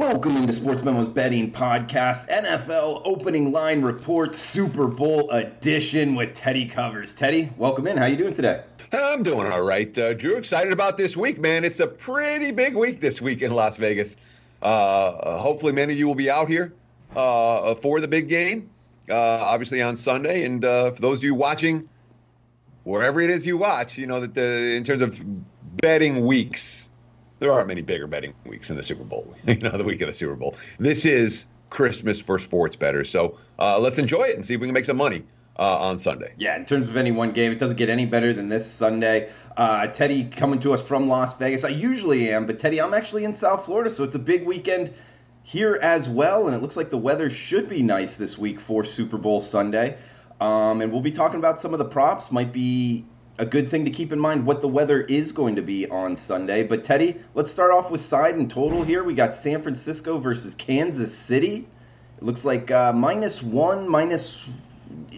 Welcome into Sports Memos Betting Podcast, NFL Opening Line Report, Super Bowl edition with Teddy Covers. Teddy, welcome in. How you doing today? I'm doing all right, uh, Drew. Excited about this week, man. It's a pretty big week this week in Las Vegas. Uh, hopefully, many of you will be out here uh, for the big game, uh, obviously on Sunday. And uh, for those of you watching, wherever it is you watch, you know that the, in terms of betting weeks, there aren't many bigger betting weeks in the Super Bowl. you know, the week of the Super Bowl. This is Christmas for sports bettors. So uh, let's enjoy it and see if we can make some money uh, on Sunday. Yeah, in terms of any one game, it doesn't get any better than this Sunday. Uh, Teddy coming to us from Las Vegas. I usually am, but Teddy, I'm actually in South Florida, so it's a big weekend here as well, and it looks like the weather should be nice this week for Super Bowl Sunday. Um, and we'll be talking about some of the props. Might be a good thing to keep in mind what the weather is going to be on Sunday. But Teddy, let's start off with side and total here. We got San Francisco versus Kansas City. It looks like uh, minus one, minus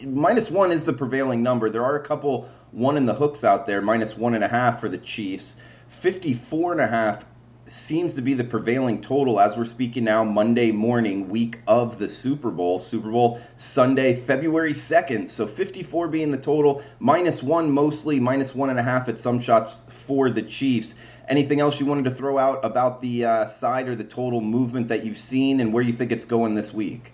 minus one is the prevailing number. There are a couple one in the hooks out there, minus one and a half for the Chiefs. 54 and a half seems to be the prevailing total as we're speaking now, Monday morning, week of the Super Bowl. Super Bowl Sunday, February 2nd. So 54 being the total, minus one mostly, minus one and a half at some shots for the Chiefs. Anything else you wanted to throw out about the uh, side or the total movement that you've seen and where you think it's going this week?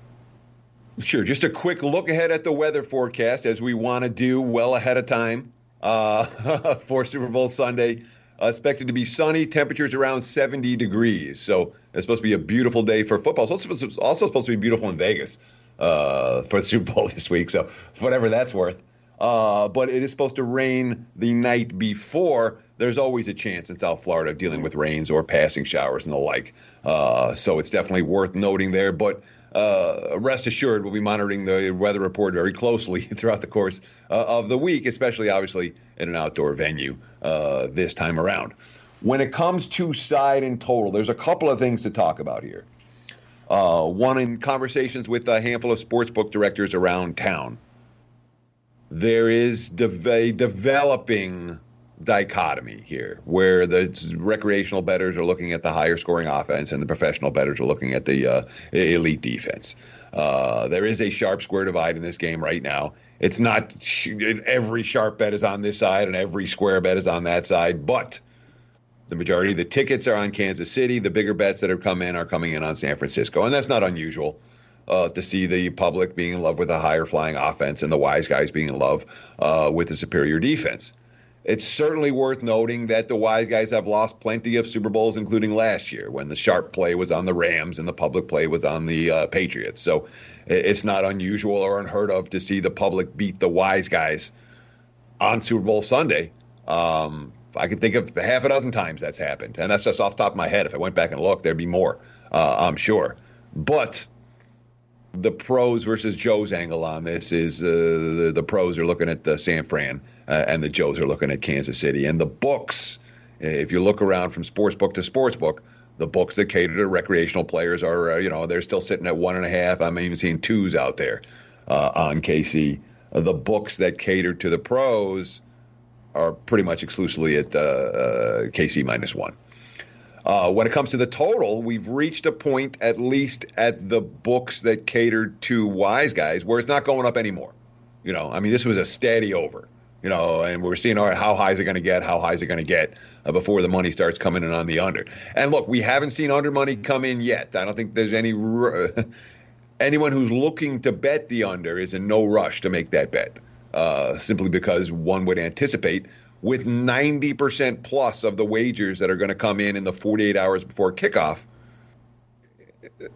Sure. Just a quick look ahead at the weather forecast as we want to do well ahead of time uh, for Super Bowl Sunday. Uh, expected to be sunny, temperatures around 70 degrees. So it's supposed to be a beautiful day for football. It's also, it's also supposed to be beautiful in Vegas uh, for the Super Bowl this week. So whatever that's worth. Uh, but it is supposed to rain the night before. There's always a chance in South Florida of dealing with rains or passing showers and the like. Uh, so it's definitely worth noting there. But uh, rest assured, we'll be monitoring the weather report very closely throughout the course uh, of the week, especially obviously in an outdoor venue uh, this time around. When it comes to side and total, there's a couple of things to talk about here. Uh, one in conversations with a handful of sportsbook directors around town. There is de- a developing dichotomy here where the recreational bettors are looking at the higher scoring offense and the professional bettors are looking at the uh, elite defense. Uh, there is a sharp square divide in this game right now. It's not every sharp bet is on this side and every square bet is on that side, but the majority of the tickets are on Kansas City. The bigger bets that have come in are coming in on San Francisco, and that's not unusual. Uh, to see the public being in love with a higher flying offense and the wise guys being in love uh, with the superior defense. It's certainly worth noting that the wise guys have lost plenty of Super Bowls, including last year when the sharp play was on the Rams and the public play was on the uh, Patriots. So it's not unusual or unheard of to see the public beat the wise guys on Super Bowl Sunday. Um, I can think of half a dozen times that's happened, and that's just off the top of my head. If I went back and looked, there'd be more, uh, I'm sure. But the pros versus Joe's angle on this is uh, the, the pros are looking at the San Fran uh, and the Joes are looking at Kansas City. And the books, if you look around from sports book to sports book, the books that cater to recreational players are, uh, you know, they're still sitting at one and a half. I'm even seeing twos out there uh, on KC. Uh, the books that cater to the pros are pretty much exclusively at uh, KC minus one. Uh, when it comes to the total, we've reached a point, at least at the books that cater to wise guys, where it's not going up anymore. You know, I mean, this was a steady over. You know, and we're seeing all right, how high is it going to get? How high is it going to get uh, before the money starts coming in on the under? And look, we haven't seen under money come in yet. I don't think there's any anyone who's looking to bet the under is in no rush to make that bet, uh, simply because one would anticipate with 90% plus of the wagers that are going to come in in the 48 hours before kickoff.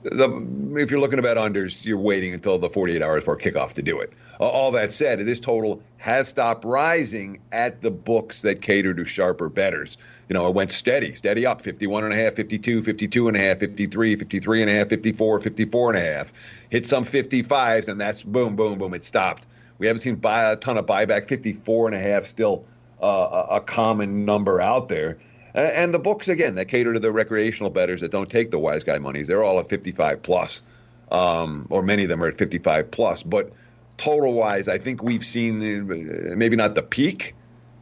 The, if you're looking bet unders, you're waiting until the 48 hours before kickoff to do it. Uh, all that said, this total has stopped rising at the books that cater to sharper bettors. You know, it went steady, steady up 51 and a half, 52, 52 and a half, 53, 53 and a half, 54, 54 and a half. Hit some 55s, and that's boom, boom, boom. It stopped. We haven't seen buy, a ton of buyback. 54 and a half still uh, a common number out there. And the books again that cater to the recreational bettors that don't take the wise guy monies, they're all at 55 plus, um, or many of them are at 55 plus. But total wise, I think we've seen uh, maybe not the peak,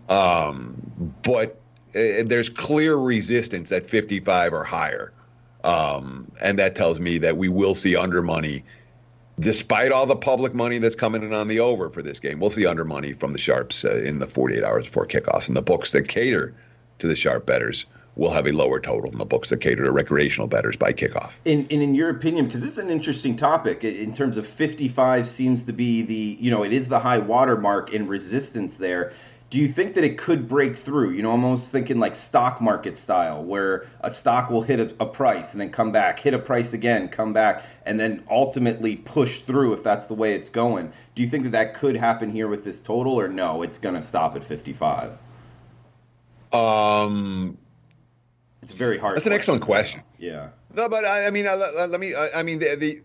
um, but uh, there's clear resistance at 55 or higher Um, and that tells me that we will see under money, despite all the public money that's coming in on the over for this game. We'll see under money from the sharps uh, in the 48 hours before kickoffs, and the books that cater to the sharp betters will have a lower total than the books that cater to recreational betters by kickoff. In, in, in your opinion, because this is an interesting topic in terms of 55 seems to be the, you know, it is the high watermark in resistance there do you think that it could break through? You know, I'm almost thinking like stock market style, where a stock will hit a, a, price and then come back, hit a price again, come back, and then ultimately push through if that's the way it's going. Do you think that that could happen here with this total, or no, it's going to stop at 55? Um, it's very hard. That's an excellent question. Yeah. No, but I, I mean, I, let, let, me. I, I mean, the, the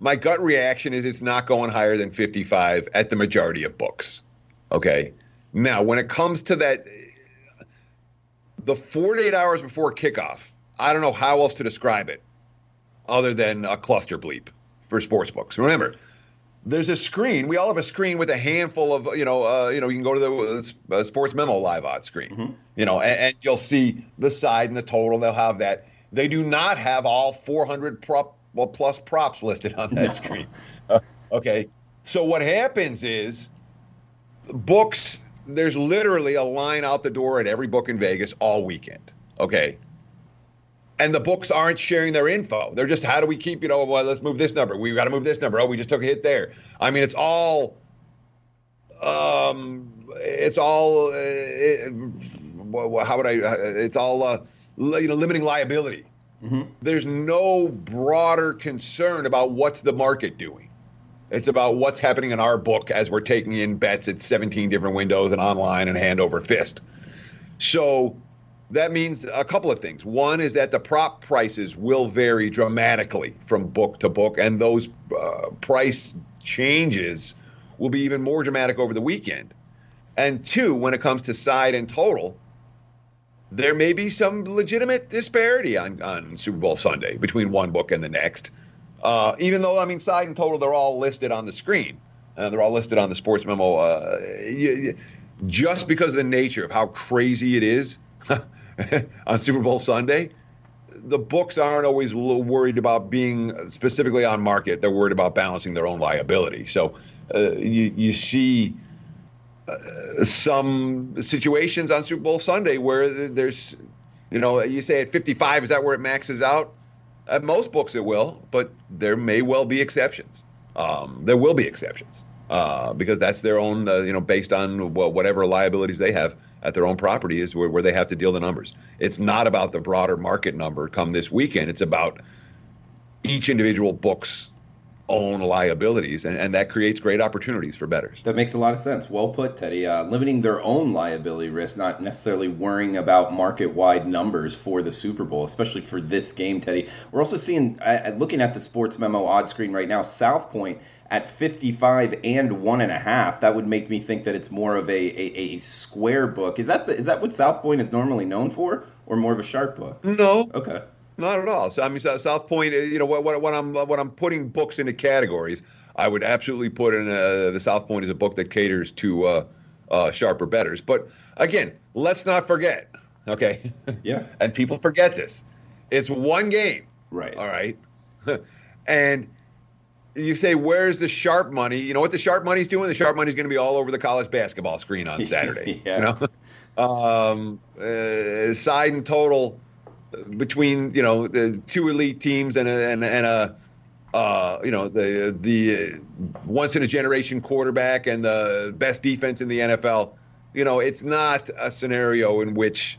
my gut reaction is it's not going higher than 55 at the majority of books. Okay now, when it comes to that, the 48 hours before kickoff, I don't know how else to describe it other than a cluster bleep for sports books. Remember, there's a screen. We all have a screen with a handful of, you know, uh, you know, you can go to the uh, Sports Memo live odds screen, mm-hmm. you know, and, and, you'll see the side and the total. They'll have that. They do not have all 400 prop, well, plus props listed on that no. screen. Uh, okay. So what happens is books there's literally a line out the door at every book in Vegas all weekend. Okay. And the books aren't sharing their info. They're just, how do we keep, you know, well, let's move this number. We've got to move this number. Oh, we just took a hit there. I mean, it's all, um, it's all, uh, it, how would I, it's all, uh, you know, limiting liability. Mm-hmm. There's no broader concern about what's the market doing. It's about what's happening in our book as we're taking in bets at 17 different windows and online and hand over fist. So that means a couple of things. One is that the prop prices will vary dramatically from book to book, and those uh, price changes will be even more dramatic over the weekend. And two, when it comes to side and total, there may be some legitimate disparity on, on Super Bowl Sunday between one book and the next. Uh, even though, I mean, side and total, they're all listed on the screen. Uh, they're all listed on the sports memo. Uh, you, you, just because of the nature of how crazy it is on Super Bowl Sunday, the books aren't always worried about being specifically on market. They're worried about balancing their own liability. So uh, you, you see uh, some situations on Super Bowl Sunday where there's, you know, you say at 55, is that where it maxes out? At most books, it will, but there may well be exceptions. Um, there will be exceptions uh, because that's their own, uh, you know, based on whatever liabilities they have at their own property is where, where they have to deal the numbers. It's not about the broader market number come this weekend. It's about each individual book's own liabilities, and, and that creates great opportunities for bettors. That makes a lot of sense. Well put, Teddy. Uh, limiting their own liability risk, not necessarily worrying about market-wide numbers for the Super Bowl, especially for this game, Teddy. We're also seeing, uh, looking at the Sports Memo odd screen right now, South Point at 55 and one and a half. That would make me think that it's more of a, a, a square book. Is that the, is that what South Point is normally known for, or more of a sharp book? No. Okay. Not at all. So, I mean, South Point. Uh, you know, what, what, I'm what I'm putting books into categories. I would absolutely put in uh, the South Point is a book that caters to uh, uh, sharper betters. But again, let's not forget. Okay. Yeah. and people forget this. It's one game. Right. All right. and you say, where's the sharp money? You know what the sharp money's doing? The sharp money's going to be all over the college basketball screen on Saturday. yeah. You know? um, uh, side and total between you know the two elite teams and a, and, and a uh, you know the the once in a generation quarterback and the best defense in the NFL. You know, it's not a scenario in which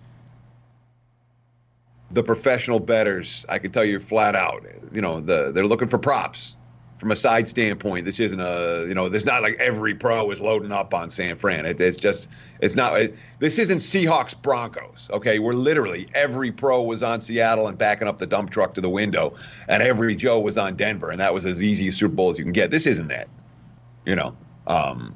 the professional betters, I can tell you flat out, you know, the they're looking for props from a side standpoint, this isn't a you know, there's not like every pro is loading up on San Fran. It, it's just it's not. It, this isn't Seahawks Broncos. Okay, we're literally every pro was on Seattle and backing up the dump truck to the window, and every Joe was on Denver, and that was as easy a Super Bowl as you can get. This isn't that. You know, um,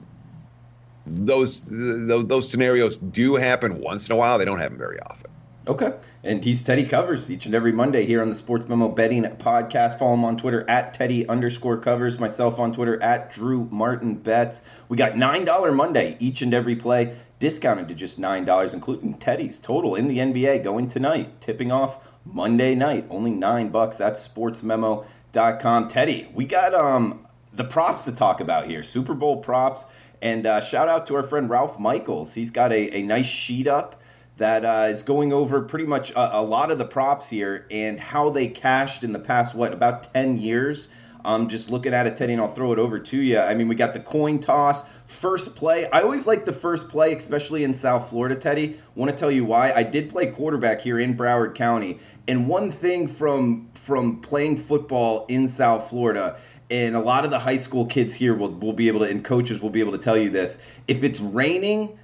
those, those those scenarios do happen once in a while. They don't happen very often. Okay. And he's Teddy Covers each and every Monday here on the Sports Memo Betting Podcast. Follow him on Twitter at Teddy underscore covers. Myself on Twitter at Drew Martin Bets. We got $9 Monday each and every play, discounted to just $9, including Teddy's total in the NBA going tonight, tipping off Monday night. Only nine bucks. That's sportsmemo.com. Teddy, we got um the props to talk about here. Super Bowl props. And uh, shout out to our friend Ralph Michaels. He's got a, a nice sheet up that uh, is going over pretty much a, a, lot of the props here and how they cashed in the past, what, about 10 years. I'm um, just looking at it, Teddy, and I'll throw it over to you. I mean, we got the coin toss, first play. I always like the first play, especially in South Florida, Teddy. Want to tell you why? I did play quarterback here in Broward County, and one thing from from playing football in South Florida and a lot of the high school kids here will, will be able to, and coaches will be able to tell you this. If it's raining,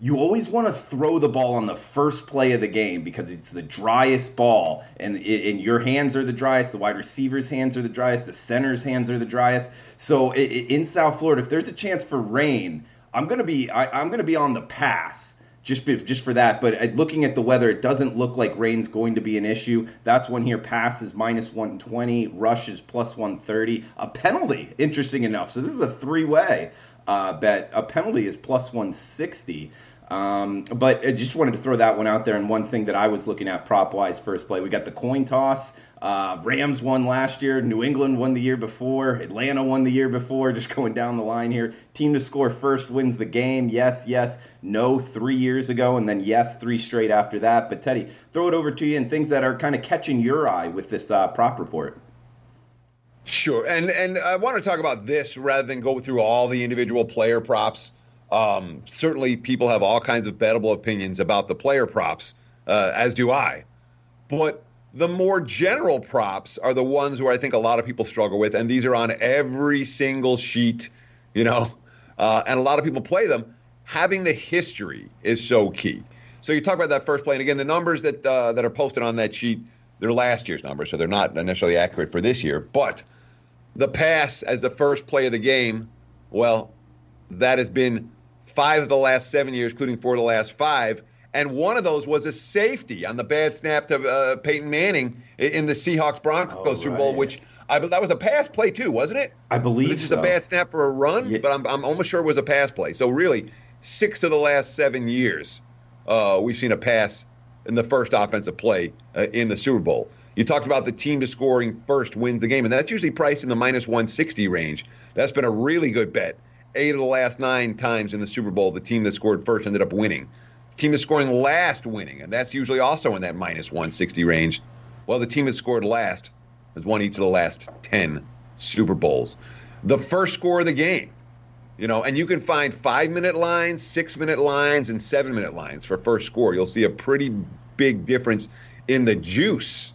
you always want to throw the ball on the first play of the game because it's the driest ball, and, and your hands are the driest. The wide receiver's hands are the driest. The center's hands are the driest. So in South Florida, if there's a chance for rain, I'm gonna be I, I'm gonna be on the pass just just for that. But uh, looking at the weather, it doesn't look like rain's going to be an issue. That's one here passes minus 120, rushes plus 130. A penalty, interesting enough. So this is a three-way uh, bet. A penalty is plus 160. Um, but I just wanted to throw that one out there. And one thing that I was looking at prop wise first play, we got the coin toss. Uh, Rams won last year. New England won the year before. Atlanta won the year before. Just going down the line here. Team to score first wins the game. Yes, yes. No, three years ago. And then yes, three straight after that. But Teddy, throw it over to you and things that are kind of catching your eye with this uh, prop report. Sure. And, and I want to talk about this rather than go through all the individual player props. Um, certainly, people have all kinds of bettable opinions about the player props, uh, as do I. But the more general props are the ones where I think a lot of people struggle with, and these are on every single sheet, you know, uh, and a lot of people play them. Having the history is so key. So you talk about that first play, and again, the numbers that uh, that are posted on that sheet, they're last year's numbers, so they're not necessarily accurate for this year. But the pass as the first play of the game, well, that has been five of the last seven years, including four of the last five and one of those was a safety on the bad snap to uh, Peyton Manning in the Seahawks Broncos oh, Super Bowl, which I that was a pass play too, wasn't it? I believe was it just so. a bad snap for a run, yeah. but I'm I'm almost sure it was a pass play. So really, six of the last seven years, uh, we've seen a pass in the first offensive play uh, in the Super Bowl. You talked about the team to scoring first wins the game, and that's usually priced in the minus 160 range. That's been a really good bet. Eight of the last nine times in the Super Bowl, the team that scored first ended up winning The team is scoring last winning, and that's usually also in that minus 160 range. Well, the team that scored last has won each of the last 10 Super Bowls. The first score of the game, you know, and you can find five minute lines, six minute lines, and seven minute lines for first score. You'll see a pretty big difference in the juice.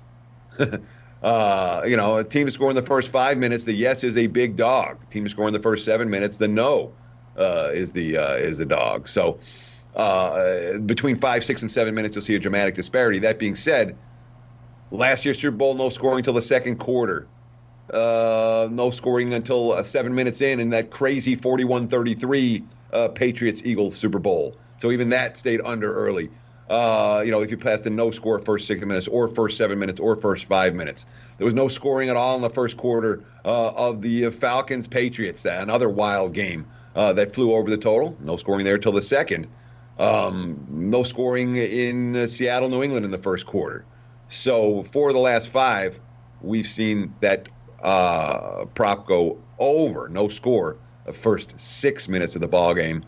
uh, you know, a team scoring the first five minutes, the yes is a big dog. Team scoring the first seven minutes, the no uh, is the uh, is a dog. So uh, between five, six, and seven minutes, you'll see a dramatic disparity. That being said, last year's Super Bowl, no scoring until the second quarter. Uh, no scoring until uh, seven minutes in, in that crazy 41 33 uh, Patriots Eagles Super Bowl. So even that stayed under early. Uh, you know, if you passed the no score first six minutes, or first seven minutes, or first five minutes. There was no scoring at all in the first quarter uh, of the Falcons Patriots, another wild game that flew over the total. No scoring there until the second. Um, no scoring in uh, Seattle, New England in the first quarter. So for the last five, we've seen that uh, prop go over, no score, the first six minutes of the ball game,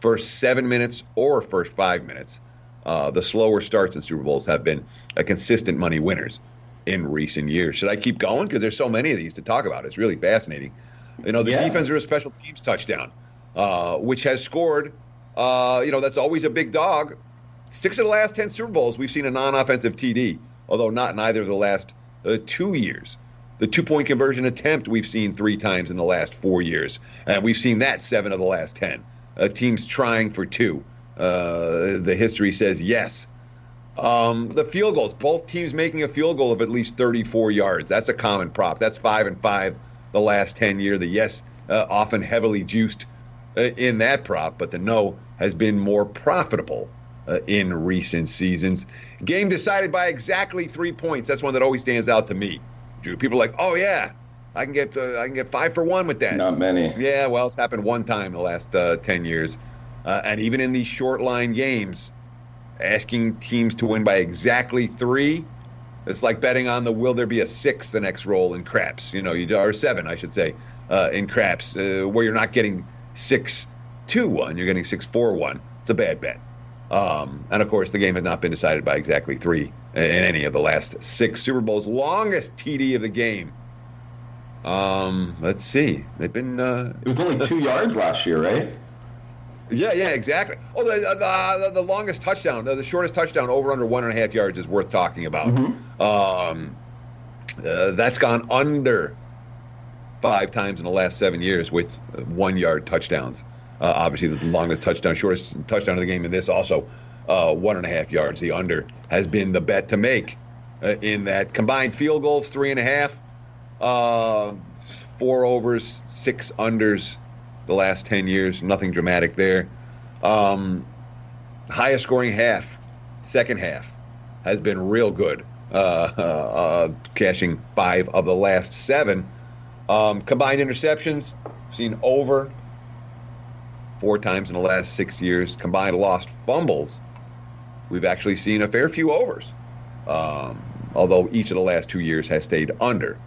first seven minutes or first five minutes. Uh, the slower starts in Super Bowls have been a consistent money winners in recent years. Should I keep going? Because there's so many of these to talk about. It's really fascinating. You know, the yeah. defense are a special teams touchdown, uh, which has scored uh, you know, that's always a big dog. Six of the last 10 Super Bowls, we've seen a non offensive TD, although not in either of the last uh, two years. The two point conversion attempt we've seen three times in the last four years. And we've seen that seven of the last 10. Uh, teams trying for two. Uh, the history says yes. Um, the field goals, both teams making a field goal of at least 34 yards. That's a common prop. That's five and five the last 10 year. The yes, uh, often heavily juiced uh, in that prop, but the no has been more profitable uh, in recent seasons. Game decided by exactly three points. That's one that always stands out to me. Drew, people are like, oh yeah, I can get uh, I can get five for one with that. Not many. Yeah, well, it's happened one time in the last uh, ten years, uh, and even in these short line games, asking teams to win by exactly three, It's like betting on the will there be a six the next roll in craps, you know, you or seven, I should say, uh, in craps, uh, where you're not getting six two one, you're getting six four one. It's a bad bet. Um, and of course, the game had not been decided by exactly three in any of the last six Super Bowls. Longest TD of the game. Um, let's see. They've been. Uh, it was only two yards last year, right? Yeah, yeah, exactly. Oh, the the, the, the longest touchdown, the, the, shortest touchdown over under one and a half yards is worth talking about. Mm-hmm. Um, uh, that's gone under five times in the last seven years with one yard touchdowns. Uh, obviously, the longest touchdown, shortest touchdown of the game in this also uh, one and a half yards. The under has been the bet to make uh, in that combined field goals three and a half, uh, four overs, six unders the last 10 years. Nothing dramatic there. Um, highest scoring half, second half, has been real good, uh, uh, uh, cashing five of the last seven. Um, combined interceptions, seen over four times in the last six years. Combined lost fumbles, we've actually seen a fair few overs, um, although each of the last two years has stayed under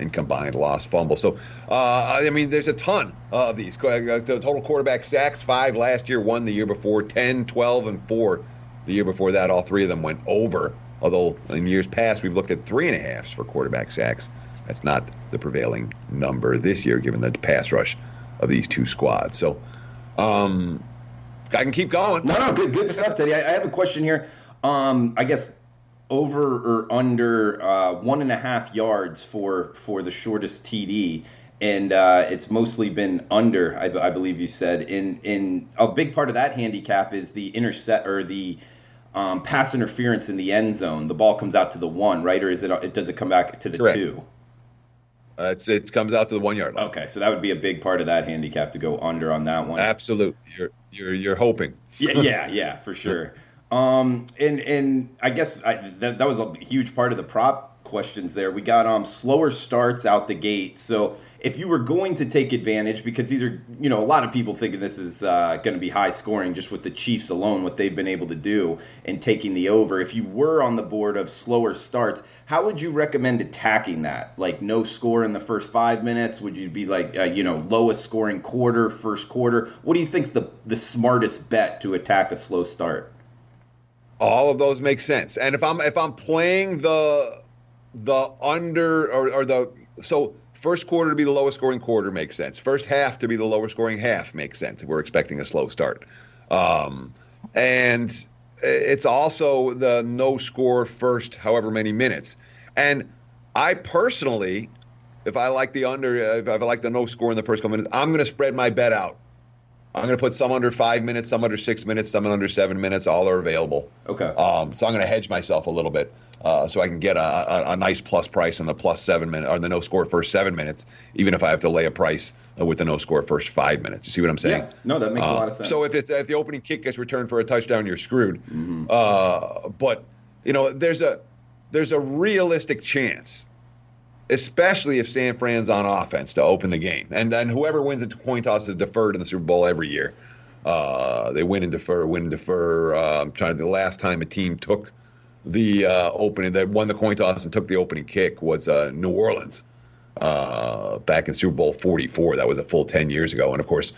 in combined lost fumbles. So, uh, I mean, there's a ton of these. The total quarterback sacks, five last year, one the year before, 10, 12, and four the year before that. All three of them went over. Although in years past, we've looked at three and a for quarterback sacks. That's not the prevailing number this year, given the pass rush of these two squads. So, um, I can keep going. No, no, good, good stuff, Teddy. I, I have a question here. Um, I guess over or under uh, one and a half yards for for the shortest TD, and uh, it's mostly been under. I, I, believe you said. In in a big part of that handicap is the intercept or the um, pass interference in the end zone. The ball comes out to the one, right, or is it? It does it come back to the Correct. two? Uh, it comes out to the one yard line. Okay, so that would be a big part of that handicap to go under on that one. Absolutely, you're you're you're hoping. yeah, yeah, yeah, for sure. Um, and and I guess I, that that was a huge part of the prop questions there. We got um slower starts out the gate. So if you were going to take advantage, because these are you know a lot of people thinking this is uh, going to be high scoring just with the Chiefs alone, what they've been able to do and taking the over. If you were on the board of slower starts, how would you recommend attacking that? Like no score in the first five minutes? Would you be like uh, you know lowest scoring quarter, first quarter? What do you think's the the smartest bet to attack a slow start? All of those make sense. And if I'm if I'm playing the the under or, or the so first quarter to be the lowest scoring quarter makes sense. First half to be the lowest scoring half makes sense if we're expecting a slow start. Um, and it's also the no score first however many minutes. And I personally, if I like the under, if I like the no score in the first couple minutes, I'm going to spread my bet out I'm going to put some under five minutes, some under six minutes, some under seven minutes. All are available. Okay. Um, so I'm going to hedge myself a little bit uh, so I can get a, a, a, nice plus price on the plus seven minute or the no score first seven minutes, even if I have to lay a price uh, with the no score first five minutes. You see what I'm saying? Yeah. No, that makes uh, a lot of sense. So if it's if the opening kick gets returned for a touchdown, you're screwed. Mm-hmm. Uh, but you know, there's a there's a realistic chance especially if San Fran's on offense to open the game. And then whoever wins the coin toss is deferred in the Super Bowl every year. Uh, they win and defer, win and defer. Uh, I'm trying to. The last time a team took the uh, opening, that won the coin toss and took the opening kick was uh, New Orleans uh, back in Super Bowl 44. That was a full 10 years ago. And of course,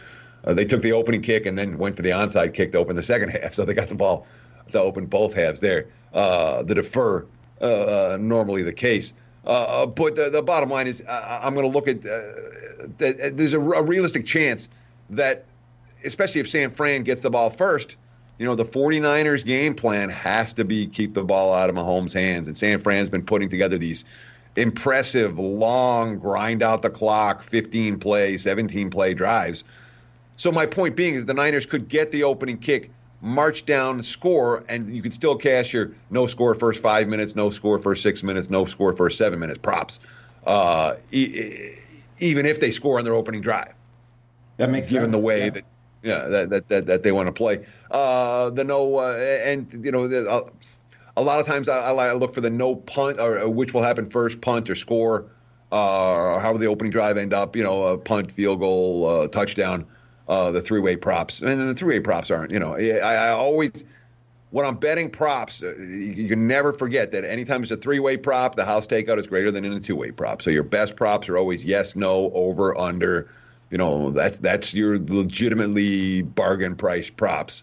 uh, they took the opening kick and then went for the onside kick to open the second half. So they got the ball to open both halves there. the defer normally the case. Uh, but the, the, bottom line is, uh, I'm going to look at uh, that there's a, a, realistic chance that, especially if San Fran gets the ball first, you know, the 49ers game plan has to be keep the ball out of Mahomes' hands. And San Fran's been putting together these impressive, long, grind out the clock, 15 play, 17 play drives. So my point being is the Niners could get the opening kick march down, score, and you can still cash your no score first five minutes, no score first six minutes, no score first seven minutes props, uh, e- even if they score on their opening drive. That makes given sense. the way yeah. that yeah that, that that, that they want to play. Uh, the no uh, and you know the, uh, a lot of times I, I, look for the no punt or, or which will happen first, punt or score. Uh, how will the opening drive end up? You know, a punt, field goal, uh, touchdown uh, the three way props. And then the three way props aren't, you know, I, I, always, when I'm betting props, uh, you, you can never forget that anytime it's a three way prop, the house takeout is greater than in a two way prop. So your best props are always yes, no, over, under. You know, that's that's your legitimately bargain price props.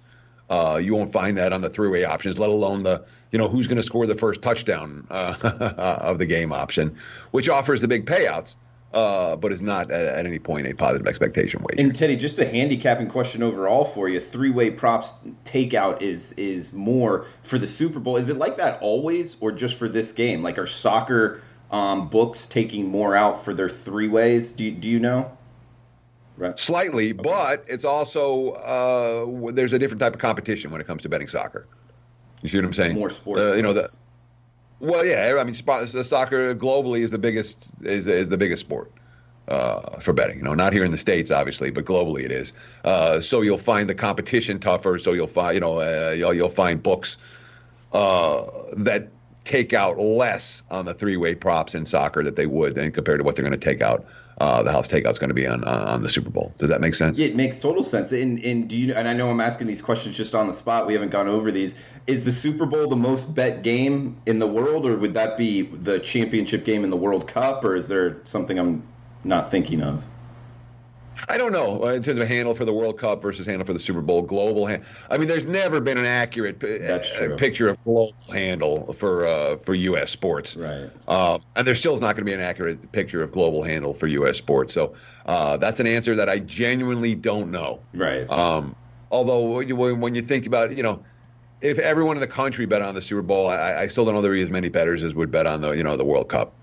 Uh, you won't find that on the three-way options, let alone the you know who's going to score the first touchdown uh, of the game option, which offers the big payouts, uh, but is not at, at, any point a positive expectation wager. And Teddy, just a handicapping question overall for you: three-way props takeout is is more for the Super Bowl. Is it like that always, or just for this game? Like are soccer um, books taking more out for their three ways? Do do you know? Right. Slightly, okay. but it's also uh, there's a different type of competition when it comes to betting soccer. You see what I'm saying? More sports. Uh, you know the. Well, yeah, I mean, soccer globally is the biggest is is the biggest sport uh, for betting. You know, not here in the states, obviously, but globally it is. Uh, so you'll find the competition tougher. So you'll find, you know, uh, you'll, you'll find books uh, that take out less on the three-way props in soccer that they would, and compared to what they're going to take out uh, the house takeout is going to be on, on, on the Super Bowl. Does that make sense? It makes total sense. And, and do you? And I know I'm asking these questions just on the spot. We haven't gone over these. Is the Super Bowl the most bet game in the world, or would that be the championship game in the World Cup, or is there something I'm not thinking of? I don't know uh, in terms of handle for the World Cup versus handle for the Super Bowl. Global hand. I mean, there's never been an accurate uh, picture of global handle for uh, for U.S. sports. Right. Uh, and there still is not going to be an accurate picture of global handle for U.S. sports. So uh, that's an answer that I genuinely don't know. Right. Um, although when you think about, you know, if everyone in the country bet on the Super Bowl, I, I still don't know there would be as many bettors as would bet on the you know the World Cup.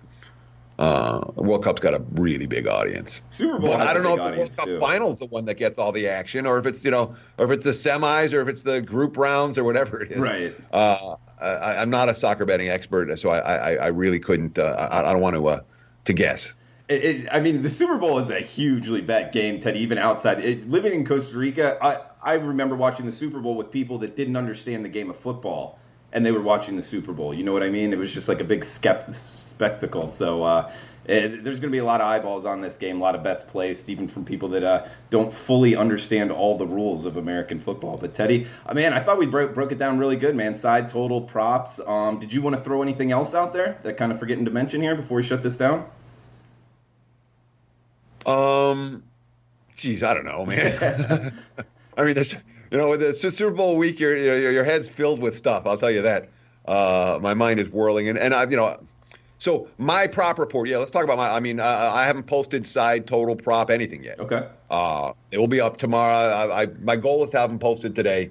Uh, World Cup's got a really big audience. Super Bowl. But I don't know if the World Cup final is the one that gets all the action, or if it's you know, or if it's the semis, or if it's the group rounds, or whatever it is. Right. Uh, I, am not a soccer betting expert, so I, I, I really couldn't. Uh, I, I, don't want to uh, to guess. It, I mean, the Super Bowl is a hugely bet game, Teddy. Even outside, it, living in Costa Rica, I I remember watching the Super Bowl with people that didn't understand the game of football, and they were watching the Super Bowl. You know what I mean? It was just like a big skeptic spectacle. So uh, it, there's going to be a lot of eyeballs on this game, a lot of bets placed, even from people that uh, don't fully understand all the rules of American football. But Teddy, uh, man, I thought we broke, broke it down really good, man. Side total props. Um, did you want to throw anything else out there that kind of forgetting to mention here before we shut this down? Um, geez, I don't know, man. I mean, there's, you know, it's Super Bowl week. Your, your your head's filled with stuff. I'll tell you that. Uh, my mind is whirling, and and I've, you know, so my prop report, yeah, let's talk about my. I mean, uh, I haven't posted side total prop anything yet. Okay. Uh, it will be up tomorrow. I, I my goal is to have them posted today.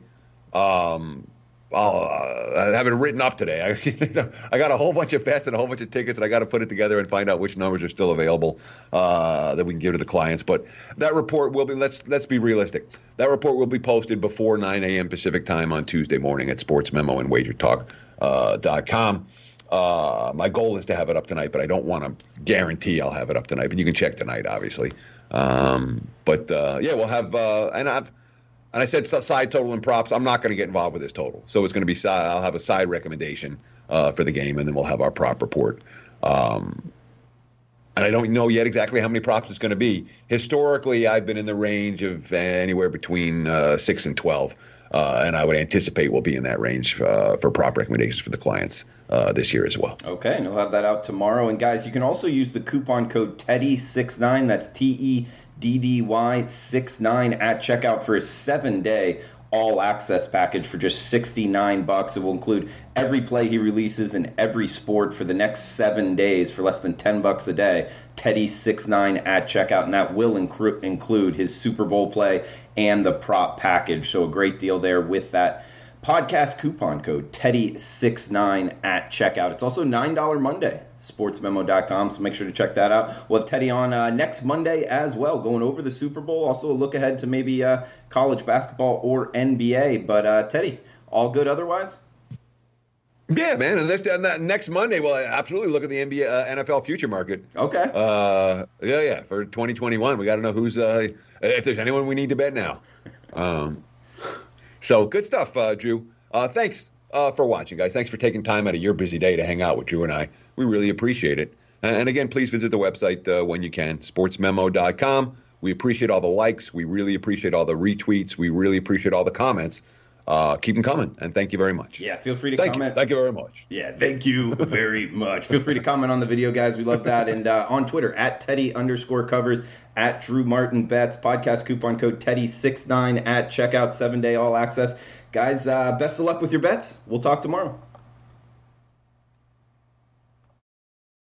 Um, I'll uh, have it written up today. I, you know, I got a whole bunch of bets and a whole bunch of tickets, and I got to put it together and find out which numbers are still available uh, that we can give to the clients. But that report will be. Let's let's be realistic. That report will be posted before 9 a.m. Pacific time on Tuesday morning at Sports Memo and WagerTalk.com. Uh, .com. Uh, my goal is to have it up tonight, but I don't want to guarantee I'll have it up tonight. But you can check tonight, obviously. Um, but uh, yeah, we'll have uh, and I've and I said side total and props. I'm not going to get involved with this total, so it's going to be side. I'll have a side recommendation uh, for the game, and then we'll have our prop report. Um, and I don't know yet exactly how many props it's going to be. Historically, I've been in the range of anywhere between uh, six and twelve. Uh, and I would anticipate we'll be in that range uh, for prop recommendations for the clients uh, this year as well. Okay, and we'll have that out tomorrow. And guys, you can also use the coupon code TEDDY69. That's T E D D Y 69 at checkout for a seven day all access package for just 69 bucks. It will include every play he releases in every sport for the next seven days for less than 10 bucks a day. Teddy69 at checkout, and that will incru- include his Super Bowl play and the prop package. So a great deal there with that podcast coupon code Teddy69 at checkout. It's also $9 Monday, sportsmemo.com, so make sure to check that out. We'll have Teddy on uh, next Monday as well, going over the Super Bowl. Also, a look ahead to maybe uh, college basketball or NBA. But, uh, Teddy, all good otherwise? Yeah, man, and, this, and that next Monday, we'll absolutely look at the NBA, uh, NFL future market. Okay. Uh, yeah, yeah, for 2021, we got to know who's uh, if there's anyone we need to bet now. Um, so good stuff, uh, Drew. Uh, thanks uh, for watching, guys. Thanks for taking time out of your busy day to hang out with Drew and I. We really appreciate it. And again, please visit the website uh, when you can, sportsmemo.com. We appreciate all the likes. We really appreciate all the retweets. We really appreciate all the comments. uh, keep them coming. And thank you very much. Yeah, feel free to thank comment. You. Thank you very much. Yeah, thank you very much. Feel free to comment on the video, guys. We love that. And uh, on Twitter, at Teddy underscore covers, at Drew Martin Bets, podcast coupon code Teddy69 at checkout, seven day all access. Guys, uh, best of luck with your bets. We'll talk tomorrow.